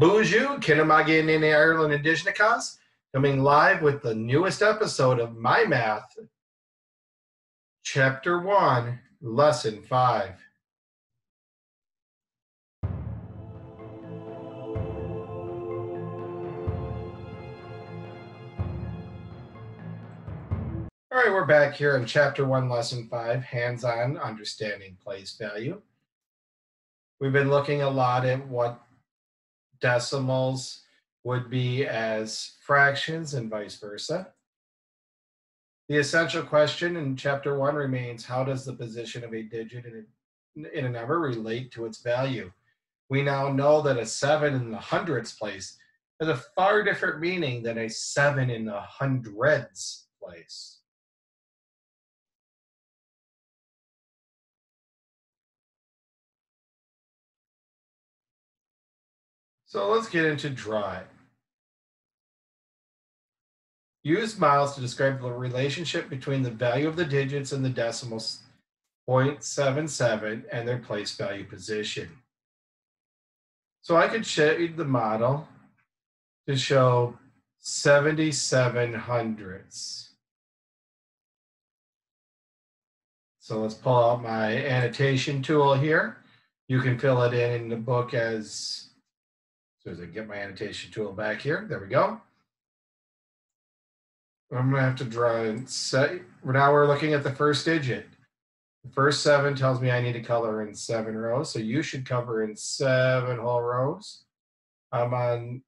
Bonjour, Kinamagi in Ireland Indigenikas, coming live with the newest episode of My Math, Chapter 1, Lesson 5. All right, we're back here in Chapter 1, Lesson 5, Hands-on Understanding Place Value. We've been looking a lot at what decimals would be as fractions and vice versa. The essential question in chapter one remains, how does the position of a digit in a, in a number relate to its value? We now know that a seven in the hundredths place has a far different meaning than a seven in the hundreds place. So let's get into drawing. Use miles to describe the relationship between the value of the digits and the decimal 0.77 and their place value position. So I could show you the model to show 77 hundredths. So let's pull out my annotation tool here. You can fill it in in the book as so as I get my annotation tool back here, there we go. I'm gonna have to draw and set, now we're looking at the first digit. The first seven tells me I need to color in seven rows, so you should cover in seven whole rows. I'm on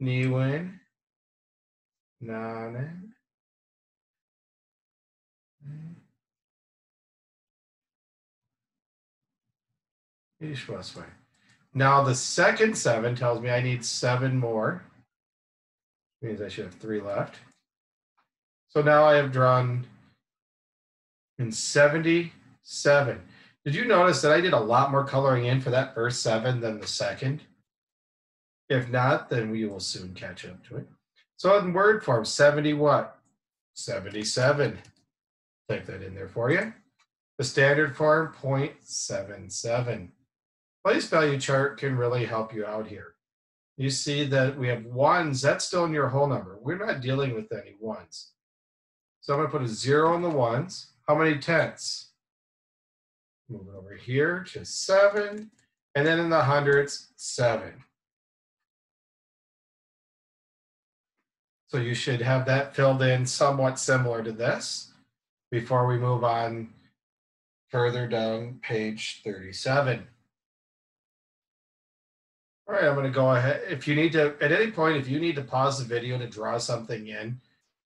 Niwin, Nanen, Ishwasway. Now the second seven tells me I need seven more. Means I should have three left. So now I have drawn in 77. Did you notice that I did a lot more coloring in for that first seven than the second? If not, then we will soon catch up to it. So in word form, 70 what? 77. Type that in there for you. The standard form, 0.77 place value chart can really help you out here. You see that we have ones, that's still in your whole number. We're not dealing with any ones. So I'm gonna put a zero on the ones. How many tenths? Move it over here to seven. And then in the hundreds, seven. So you should have that filled in somewhat similar to this before we move on further down page 37. All right, I'm going to go ahead. If you need to, at any point, if you need to pause the video to draw something in,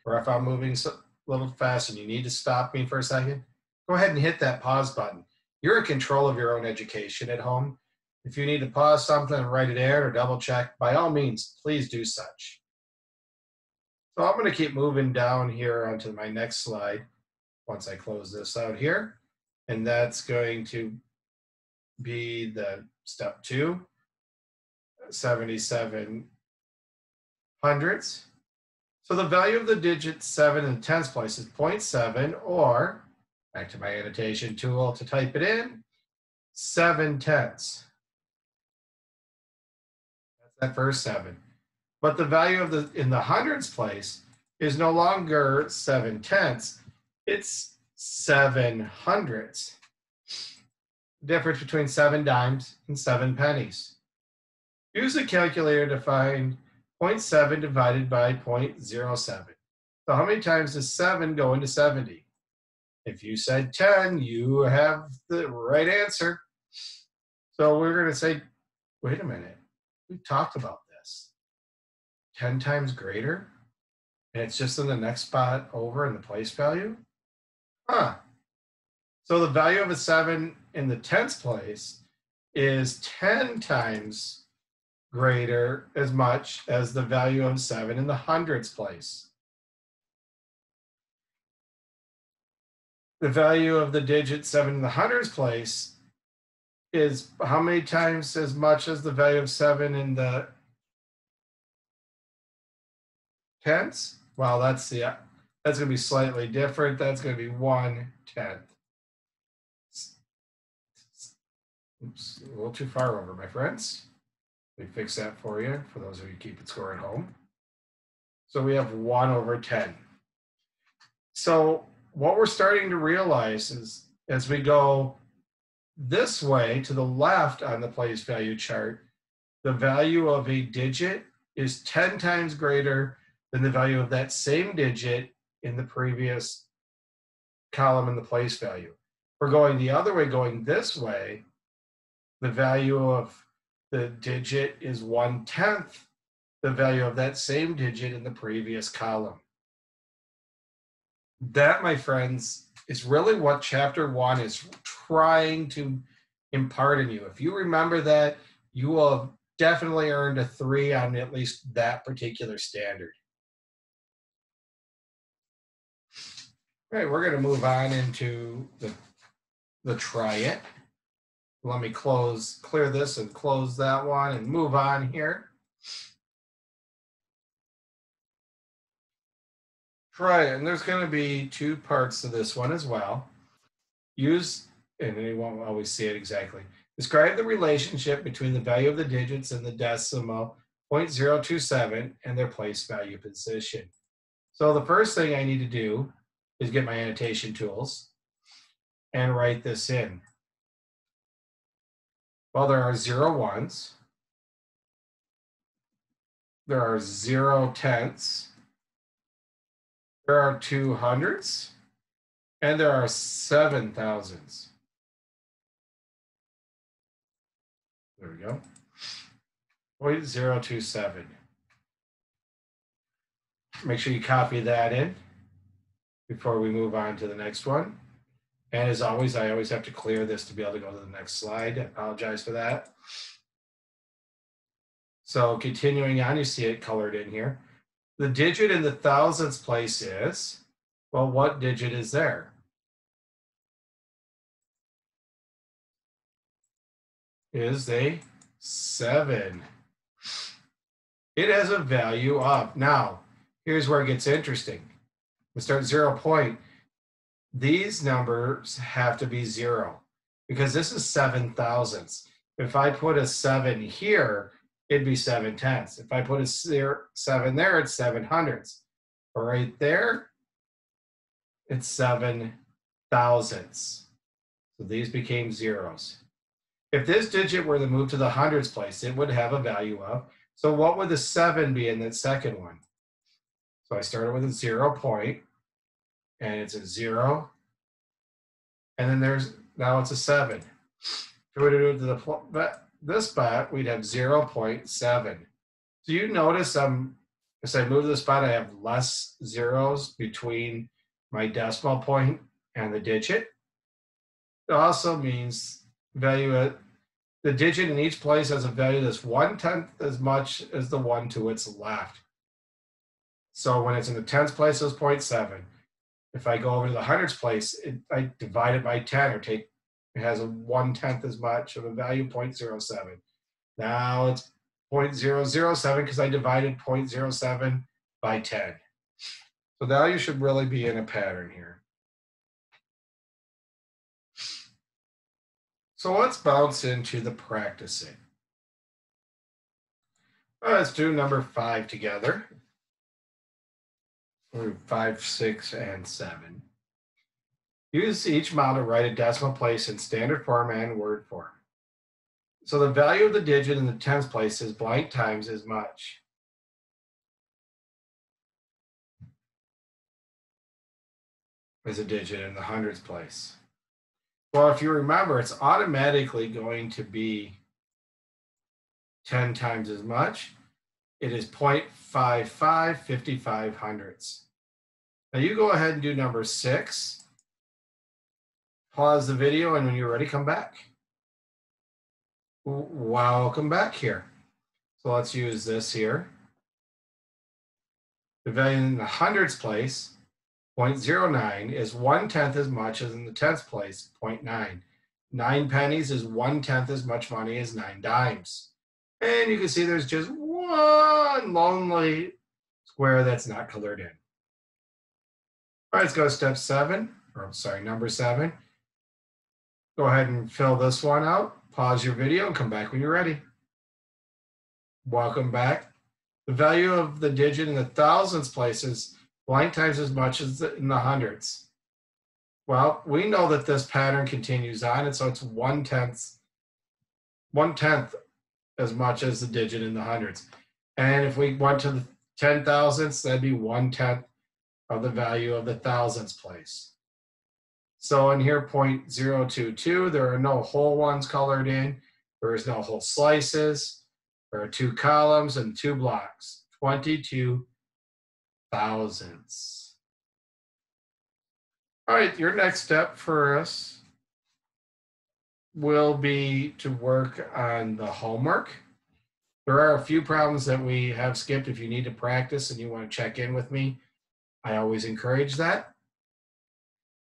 or if I'm moving a little fast and you need to stop me for a second, go ahead and hit that pause button. You're in control of your own education at home. If you need to pause something and write it in or double check, by all means, please do such. So I'm going to keep moving down here onto my next slide once I close this out here. And that's going to be the step two. 77 hundredths. So the value of the digit 7 in the tens place is 0.7 or, back to my annotation tool to type it in, 7 tenths. That's that first 7. But the value of the in the hundreds place is no longer 7 tenths, it's 7 hundredths. Difference between 7 dimes and 7 pennies. Use a calculator to find 0.7 divided by 0.07. So how many times does 7 go into 70? If you said 10, you have the right answer. So we're going to say, wait a minute, we talked about this. 10 times greater? And it's just in the next spot over in the place value? Huh. So the value of a 7 in the tenths place is 10 times greater as much as the value of 7 in the hundreds place. The value of the digit 7 in the hundreds place is how many times as much as the value of 7 in the tenths? Well, that's the that's going to be slightly different. That's going to be one tenth. Oops, a little too far over, my friends. We fix that for you, for those of you keeping score at home. So we have 1 over 10. So what we're starting to realize is as we go this way to the left on the place value chart, the value of a digit is 10 times greater than the value of that same digit in the previous column in the place value. We're going the other way, going this way, the value of the digit is one tenth the value of that same digit in the previous column. That, my friends, is really what chapter one is trying to impart in you. If you remember that, you will have definitely earned a three on at least that particular standard. All right, we're going to move on into the, the try it. Let me close, clear this and close that one and move on here. Try it, and there's going to be two parts to this one as well. Use, and you won't always see it exactly. Describe the relationship between the value of the digits and the decimal 0.027 and their place value position. So the first thing I need to do is get my annotation tools and write this in. Well, there are zero ones. There are zero tenths. There are two hundreds. And there are seven thousands. There we go. 0.027. Make sure you copy that in before we move on to the next one. And as always, I always have to clear this to be able to go to the next slide. I apologize for that. So continuing on, you see it colored in here. The digit in the thousandths place is, well, what digit is there? Is a seven. It has a value of, now, here's where it gets interesting. We start zero point these numbers have to be zero because this is seven thousandths. If I put a seven here, it'd be seven tenths. If I put a seven there, it's seven hundredths. Right there, it's seven thousandths. So these became zeros. If this digit were to move to the hundreds place, it would have a value of. So what would the seven be in that second one? So I started with a zero point and it's a zero. And then there's, now it's a seven. If we were to do it to the, this spot, we'd have 0.7. So you notice I'm, as I move the spot, I have less zeros between my decimal point and the digit. It also means value at the digit in each place has a value that's one tenth as much as the one to its left. So when it's in the tenth place, it's 0.7 if I go over to the hundreds place, it, I divide it by 10 or take, it has a one tenth as much of a value, 0.07. Now it's 0.007 because I divided 0.07 by 10. So you should really be in a pattern here. So let's bounce into the practicing. let's do number five together five, six, and seven. Use each model to write a decimal place in standard form and word form. So the value of the digit in the tens place is blank times as much. As a digit in the hundreds place. Well, if you remember, it's automatically going to be 10 times as much. It is 0.55 55 hundredths. Now you go ahead and do number six. Pause the video, and when you're ready, come back. Welcome back here. So let's use this here. The value in the hundreds place, 0.09, is one tenth as much as in the tenths place, 0.9. Nine pennies is one tenth as much money as nine dimes. And you can see there's just one lonely square that's not colored in. All right, let's go to step seven, or sorry, number seven. Go ahead and fill this one out, pause your video and come back when you're ready. Welcome back. The value of the digit in the thousands place is blank times as much as in the hundreds. Well, we know that this pattern continues on, and so it's one tenth, one tenth as much as the digit in the hundreds. And if we went to the ten thousandths, that'd be one tenth of the value of the thousands place. So in here, 0.022, there are no whole ones colored in. There is no whole slices. There are two columns and two blocks, 22 thousandths. All right, your next step for us will be to work on the homework. There are a few problems that we have skipped. If you need to practice and you want to check in with me, I always encourage that.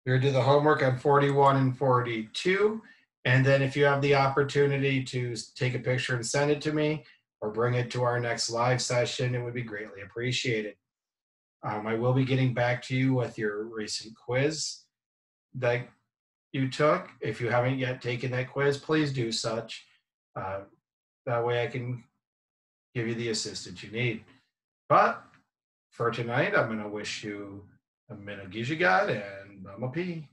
You're do the homework on 41 and 42. And then if you have the opportunity to take a picture and send it to me or bring it to our next live session, it would be greatly appreciated. Um, I will be getting back to you with your recent quiz that you took. If you haven't yet taken that quiz, please do such. Uh, that way I can give you the assistance you need. But for tonight, I'm going to wish you a Minagijigat and Mama P.